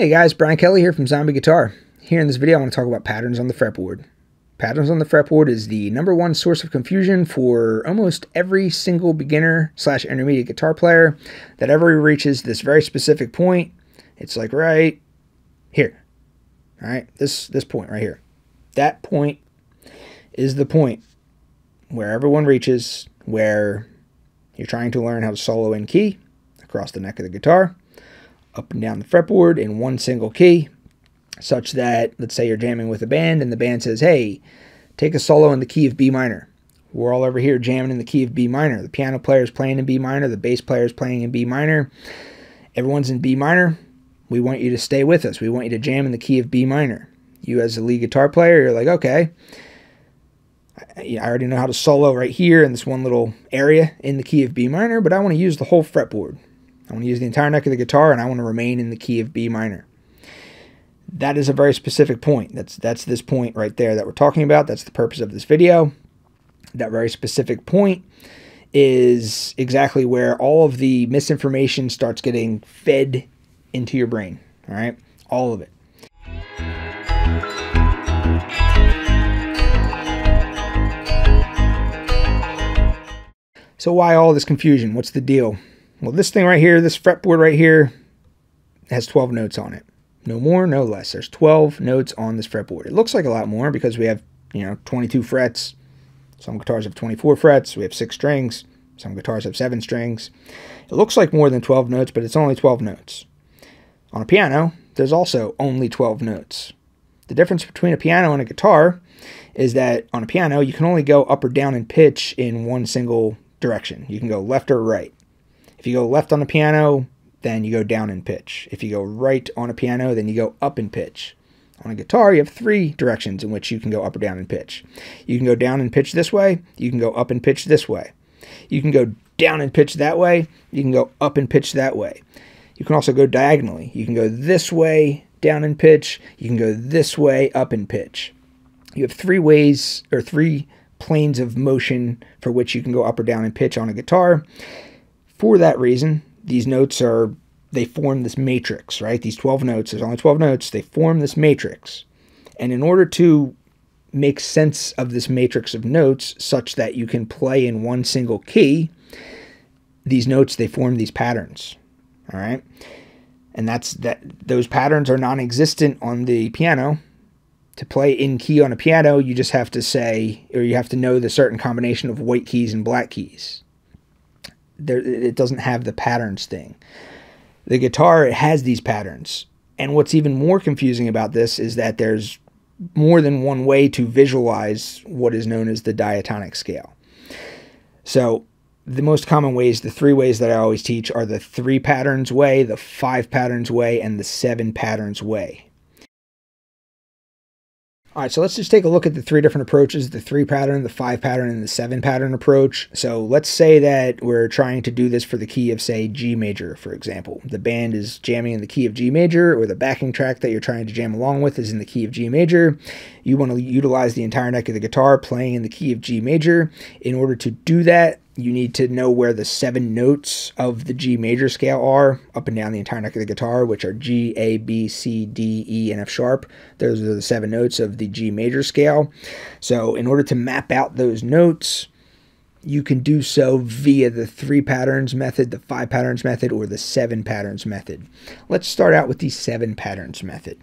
Hey guys, Brian Kelly here from Zombie Guitar. Here in this video I want to talk about patterns on the fretboard. Patterns on the fretboard is the number one source of confusion for almost every single beginner slash intermediate guitar player that ever reaches this very specific point. It's like right here. All right, this this point right here. That point is the point where everyone reaches where you're trying to learn how to solo in key across the neck of the guitar up and down the fretboard in one single key, such that, let's say you're jamming with a band and the band says, hey, take a solo in the key of B minor. We're all over here jamming in the key of B minor. The piano player is playing in B minor, the bass player is playing in B minor. Everyone's in B minor. We want you to stay with us. We want you to jam in the key of B minor. You, as a lead guitar player, you're like, okay, I already know how to solo right here in this one little area in the key of B minor, but I want to use the whole fretboard. I want to use the entire neck of the guitar and I want to remain in the key of B minor. That is a very specific point. That's that's this point right there that we're talking about. That's the purpose of this video. That very specific point is exactly where all of the misinformation starts getting fed into your brain. All right? All of it. So why all this confusion? What's the deal? Well, this thing right here, this fretboard right here, has 12 notes on it. No more, no less. There's 12 notes on this fretboard. It looks like a lot more because we have, you know, 22 frets. Some guitars have 24 frets. We have six strings. Some guitars have seven strings. It looks like more than 12 notes, but it's only 12 notes. On a piano, there's also only 12 notes. The difference between a piano and a guitar is that on a piano, you can only go up or down in pitch in one single direction. You can go left or right. If you go left on the piano, then you go down in pitch. If you go right on a piano, then you go up in pitch. On a guitar, you have three directions in which you can go up or down in pitch. You can go down in pitch this way, you can go up in pitch this way. You can go down in pitch that way, you can go up in pitch that way. You can also go diagonally. You can go this way down in pitch, you can go this way up in pitch. You have three ways or three planes of motion for which you can go up or down in pitch on a guitar. For that reason, these notes are, they form this matrix, right? These 12 notes, there's only 12 notes, they form this matrix. And in order to make sense of this matrix of notes such that you can play in one single key, these notes, they form these patterns, all right? And that's that those patterns are non-existent on the piano. To play in key on a piano, you just have to say, or you have to know the certain combination of white keys and black keys there it doesn't have the patterns thing. The guitar it has these patterns. And what's even more confusing about this is that there's more than one way to visualize what is known as the diatonic scale. So, the most common ways, the three ways that I always teach are the three patterns way, the five patterns way, and the seven patterns way. All right, so let's just take a look at the three different approaches, the three pattern, the five pattern, and the seven pattern approach. So let's say that we're trying to do this for the key of, say, G major, for example. The band is jamming in the key of G major, or the backing track that you're trying to jam along with is in the key of G major. You want to utilize the entire neck of the guitar playing in the key of G major. In order to do that, you need to know where the seven notes of the G major scale are up and down the entire neck of the guitar, which are G, A, B, C, D, E, and F sharp. Those are the seven notes of the G major scale. So, in order to map out those notes, you can do so via the three patterns method, the five patterns method, or the seven patterns method. Let's start out with the seven patterns method.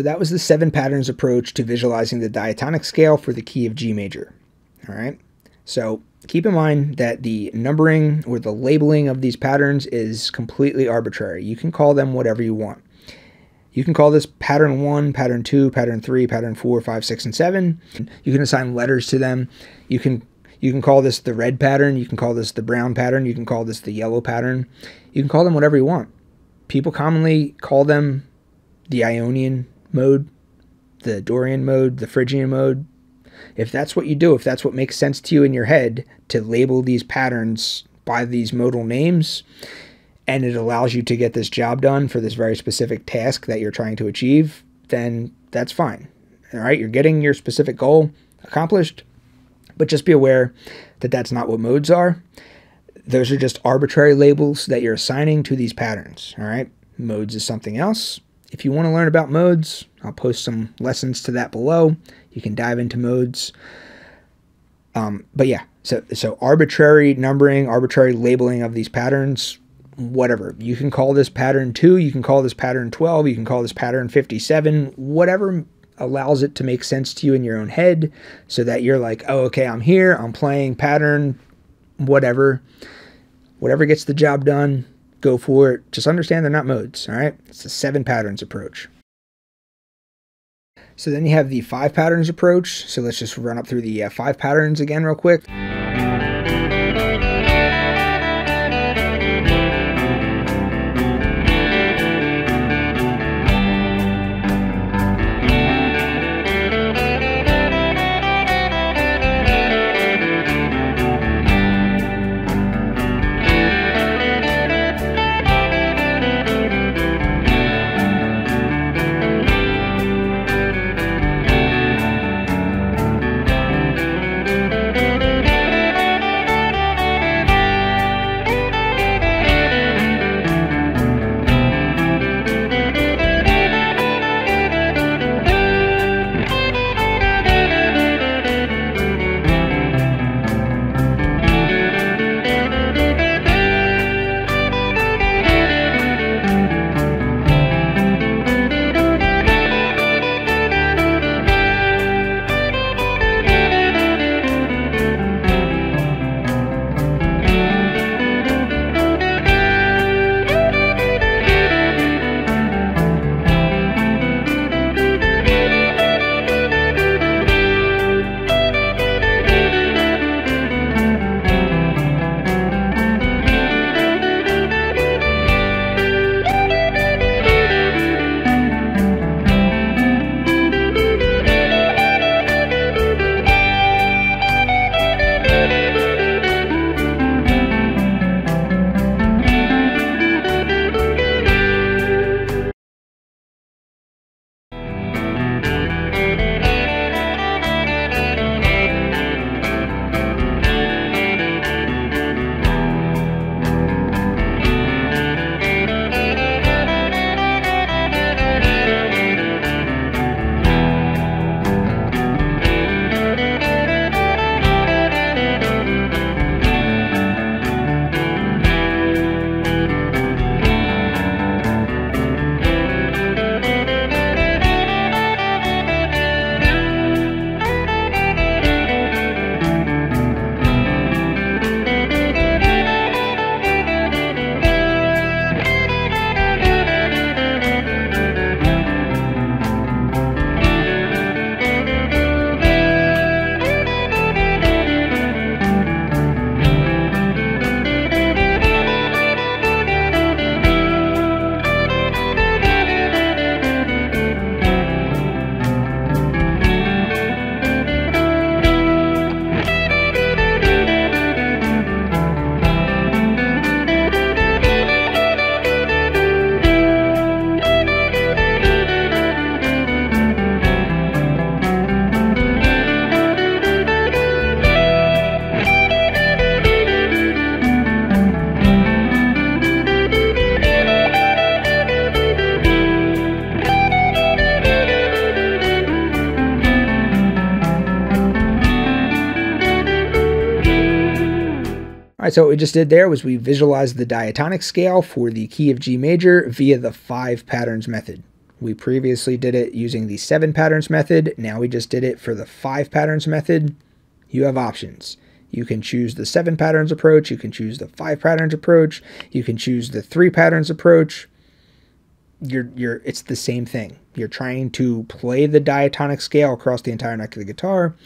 So that was the seven patterns approach to visualizing the diatonic scale for the key of G major. All right. So keep in mind that the numbering or the labeling of these patterns is completely arbitrary. You can call them whatever you want. You can call this pattern one, pattern two, pattern three, pattern four, five, six, and seven. You can assign letters to them. You can you can call this the red pattern. You can call this the brown pattern. You can call this the yellow pattern. You can call them whatever you want. People commonly call them the Ionian mode, the Dorian mode, the Phrygian mode. If that's what you do, if that's what makes sense to you in your head to label these patterns by these modal names, and it allows you to get this job done for this very specific task that you're trying to achieve, then that's fine. All right, you're getting your specific goal accomplished, but just be aware that that's not what modes are. Those are just arbitrary labels that you're assigning to these patterns. All right, modes is something else. If you want to learn about modes, I'll post some lessons to that below. You can dive into modes. Um, but yeah, so so arbitrary numbering, arbitrary labeling of these patterns, whatever. You can call this pattern 2, you can call this pattern 12, you can call this pattern 57, whatever allows it to make sense to you in your own head so that you're like, "Oh, okay, I'm here, I'm playing pattern whatever. Whatever gets the job done, go for it. Just understand they're not modes, all right? It's the seven patterns approach. So then you have the five patterns approach. So let's just run up through the uh, five patterns again real quick. Just did there was we visualized the diatonic scale for the key of G major via the five patterns method. We previously did it using the seven patterns method. Now we just did it for the five patterns method. You have options. You can choose the seven patterns approach. You can choose the five patterns approach. You can choose the three patterns approach. You're, you're, it's the same thing. You're trying to play the diatonic scale across the entire neck of the guitar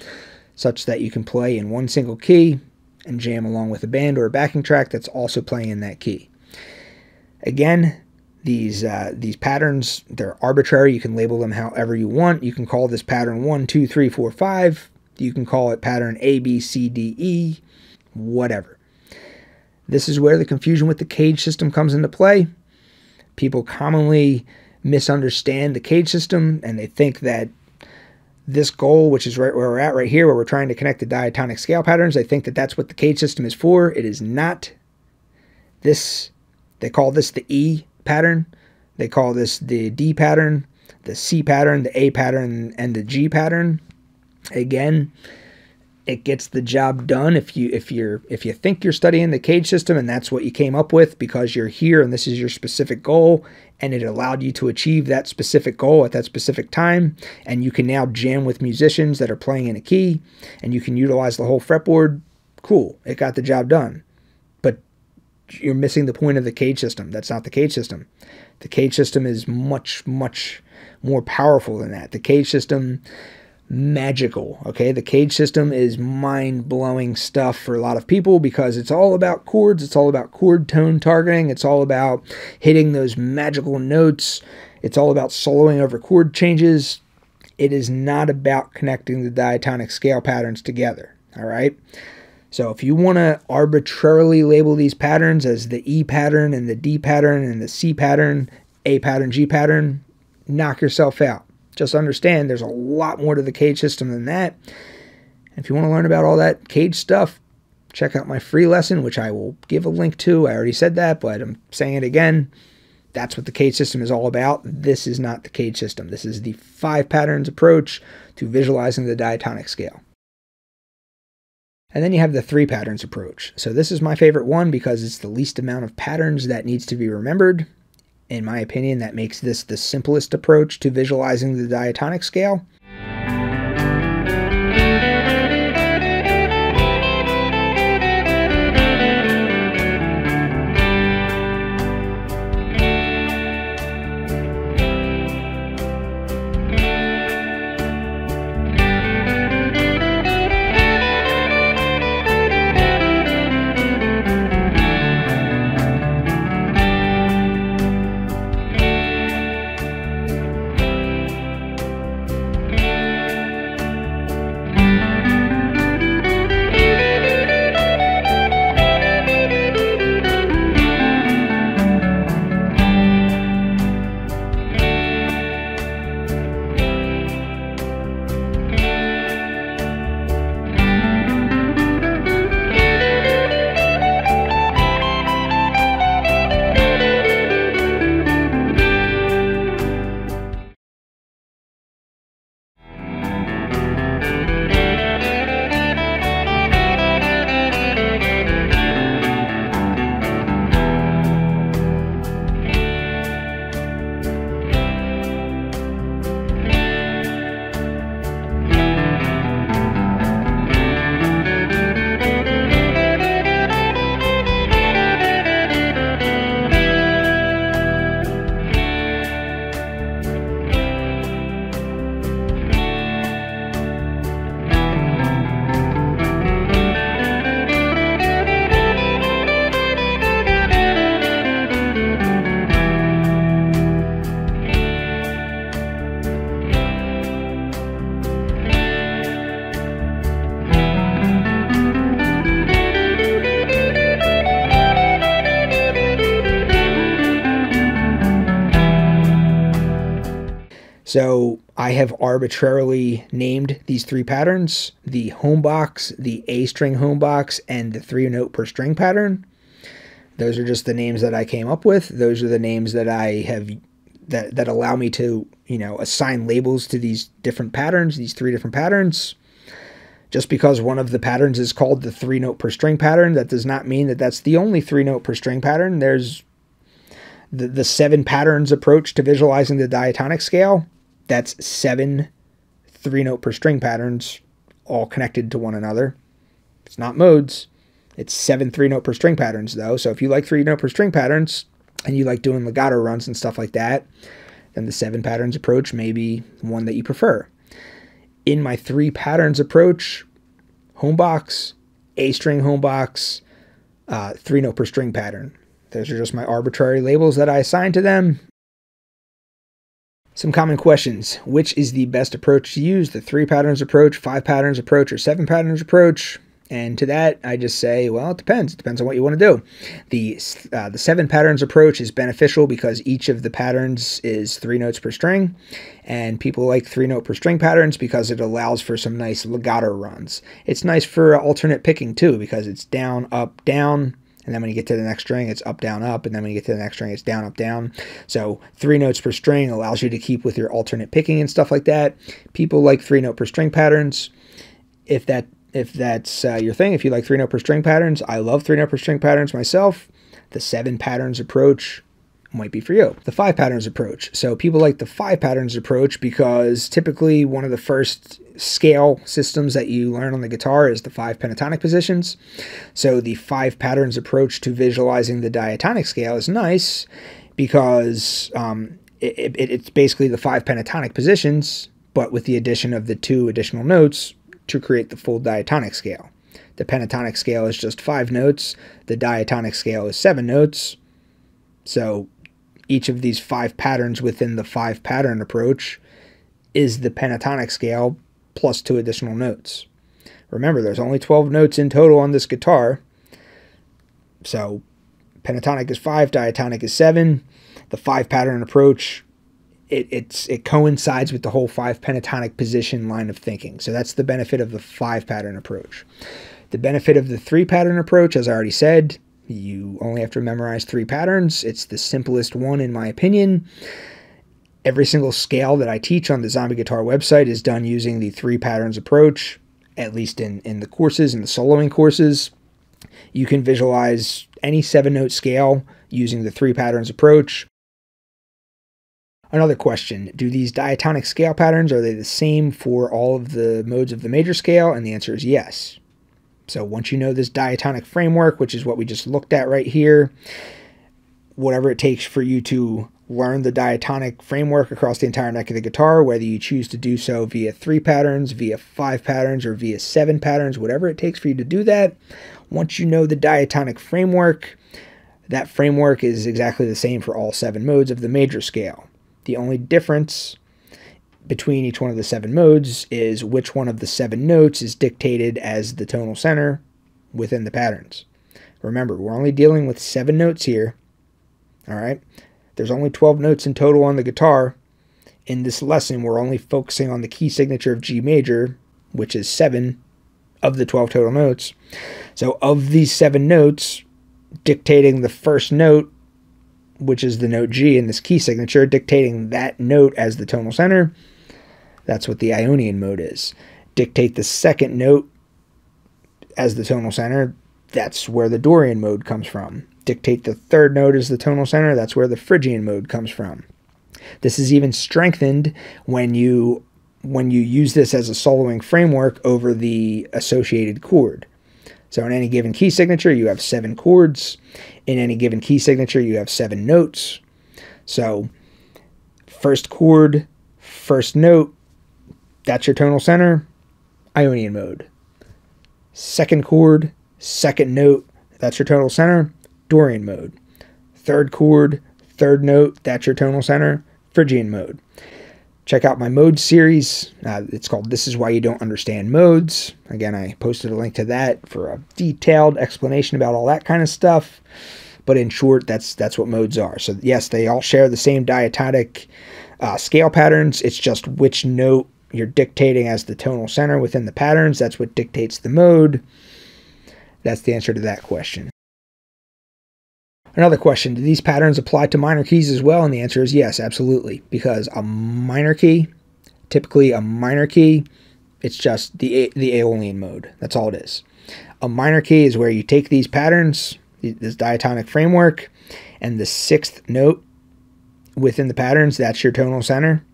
such that you can play in one single key and jam along with a band or a backing track that's also playing in that key. Again, these uh, these patterns they're arbitrary. You can label them however you want. You can call this pattern one, two, three, four, five. You can call it pattern A, B, C, D, E, whatever. This is where the confusion with the CAGED system comes into play. People commonly misunderstand the CAGED system and they think that this goal, which is right where we're at right here, where we're trying to connect the diatonic scale patterns, they think that that's what the CAGED system is for. It is not. This, they call this the E pattern. They call this the D pattern, the C pattern, the A pattern, and the G pattern. Again, it gets the job done if you if you're if you think you're studying the CAGED system and that's what you came up with because you're here and this is your specific goal and it allowed you to achieve that specific goal at that specific time and you can now jam with musicians that are playing in a key and you can utilize the whole fretboard cool it got the job done But you're missing the point of the CAGED system. That's not the CAGED system. The CAGED system is much, much more powerful than that. The CAGED system, magical. Okay, the CAGED system is mind blowing stuff for a lot of people because it's all about chords, it's all about chord tone targeting, it's all about hitting those magical notes, it's all about soloing over chord changes. It is not about connecting the diatonic scale patterns together. All right. So if you want to arbitrarily label these patterns as the E pattern and the D pattern and the C pattern, A pattern, G pattern, knock yourself out. Just understand there's a lot more to the CAGED system than that. If you want to learn about all that CAGED stuff, check out my free lesson, which I will give a link to. I already said that, but I'm saying it again. That's what the CAGED system is all about. This is not the CAGED system. This is the five patterns approach to visualizing the diatonic scale. And then you have the three patterns approach. So this is my favorite one because it's the least amount of patterns that needs to be remembered. In my opinion, that makes this the simplest approach to visualizing the diatonic scale. So I have arbitrarily named these three patterns the home box, the A string home box, and the three note per string pattern. Those are just the names that I came up with. Those are the names that I have that, that allow me to, you know, assign labels to these different patterns, these three different patterns. Just because one of the patterns is called the three note per string pattern, that does not mean that that's the only three note per string pattern. There's the, the seven patterns approach to visualizing the diatonic scale, that's seven three note per string patterns all connected to one another. It's not modes. It's seven three note per string patterns though. So if you like three note per string patterns and you like doing legato runs and stuff like that, then the seven patterns approach may be one that you prefer. In my three patterns approach, home box, A string home box, uh, three note per string pattern. Those are just my arbitrary labels that I assign to them. Some common questions. Which is the best approach to use? The three patterns approach, five patterns approach, or seven patterns approach? And to that, I just say, well, it depends. It depends on what you want to do. The uh, the seven patterns approach is beneficial because each of the patterns is three notes per string, and people like three note per string patterns because it allows for some nice legato runs. It's nice for alternate picking too because it's down, up, down, and then when you get to the next string, it's up, down, up. And then when you get to the next string, it's down, up, down. So three notes per string allows you to keep with your alternate picking and stuff like that. People like three note per string patterns. If that if that's uh, your thing, if you like three note per string patterns, I love three note per string patterns myself. The seven patterns approach might be for you. The five patterns approach. So people like the five patterns approach because typically one of the first scale systems that you learn on the guitar is the five pentatonic positions. So the five patterns approach to visualizing the diatonic scale is nice because um, it, it, it's basically the five pentatonic positions, but with the addition of the two additional notes to create the full diatonic scale. The pentatonic scale is just five notes, the diatonic scale is seven notes. So each of these five patterns within the five pattern approach is the pentatonic scale plus two additional notes. Remember, there's only 12 notes in total on this guitar. So pentatonic is five, diatonic is seven. The five pattern approach it, it's it coincides with the whole five pentatonic position line of thinking. So that's the benefit of the five pattern approach. The benefit of the three pattern approach, as I already said, you only have to memorize three patterns. It's the simplest one, in my opinion. Every single scale that I teach on the Zombie Guitar website is done using the three patterns approach, at least in, in the courses, in the soloing courses. You can visualize any seven note scale using the three patterns approach. Another question, do these diatonic scale patterns, are they the same for all of the modes of the major scale? And the answer is yes. So once you know this diatonic framework, which is what we just looked at right here, whatever it takes for you to learn the diatonic framework across the entire neck of the guitar, whether you choose to do so via three patterns, via five patterns, or via seven patterns, whatever it takes for you to do that, once you know the diatonic framework, that framework is exactly the same for all seven modes of the major scale. The only difference between each one of the seven modes is which one of the seven notes is dictated as the tonal center within the patterns. Remember, we're only dealing with seven notes here. All right. There's only 12 notes in total on the guitar. In this lesson, we're only focusing on the key signature of G major, which is seven of the 12 total notes. So, of these seven notes, dictating the first note which is the note G in this key signature, dictating that note as the tonal center. That's what the Ionian mode is. Dictate the second note as the tonal center. That's where the Dorian mode comes from. Dictate the third note is the tonal center. That's where the Phrygian mode comes from. This is even strengthened when you when you use this as a soloing framework over the associated chord. So in any given key signature, you have seven chords. In any given key signature, you have seven notes. So first chord, first note, that's your tonal center, Ionian mode. Second chord, second note, that's your tonal center, Dorian mode. Third chord, third note, that's your tonal center, Phrygian mode. Check out my mode series. Uh, it's called This Is Why You Don't Understand Modes. Again, I posted a link to that for a detailed explanation about all that kind of stuff. But in short, that's that's what modes are. So yes, they all share the same diatonic uh, scale patterns. It's just which note you're dictating as the tonal center within the patterns. That's what dictates the mode. That's the answer to that question. Another question, do these patterns apply to minor keys as well? And the answer is yes, absolutely. Because a minor key, typically a minor key, it's just the, the Aeolian mode. That's all it is. A minor key is where you take these patterns, this diatonic framework, and the sixth note within the patterns, that's your tonal center,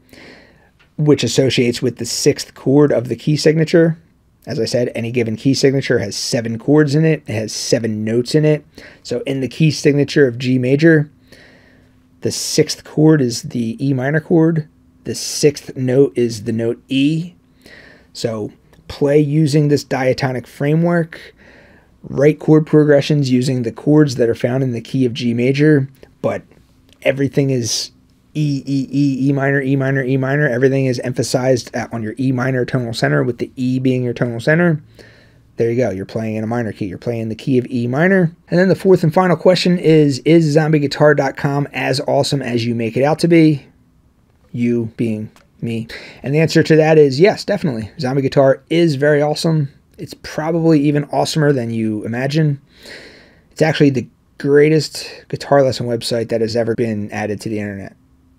which associates with the sixth chord of the key signature. As I said, any given key signature has seven chords in it, it has seven notes in it. So in the key signature of G major, the sixth chord is the E minor chord, the sixth note is the note E. So play using this diatonic framework, write chord progressions using the chords that are found in the key of G major, but everything is E, E, E, E minor, E minor, E minor. Everything is emphasized on your E minor tonal center, with the E being your tonal center. There you go. You're playing in a minor key. You're playing the key of E minor. And then the fourth and final question is Is zombieguitar.com as awesome as you make it out to be? You being me. And the answer to that is yes, definitely. Zombie Guitar is very awesome. It's probably even awesomer than you imagine. It's actually the greatest guitar lesson website that has ever been added to the internet.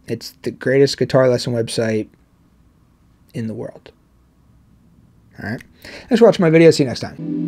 It's the greatest guitar lesson website in the world. All right. Thanks for watching my video. See you next time.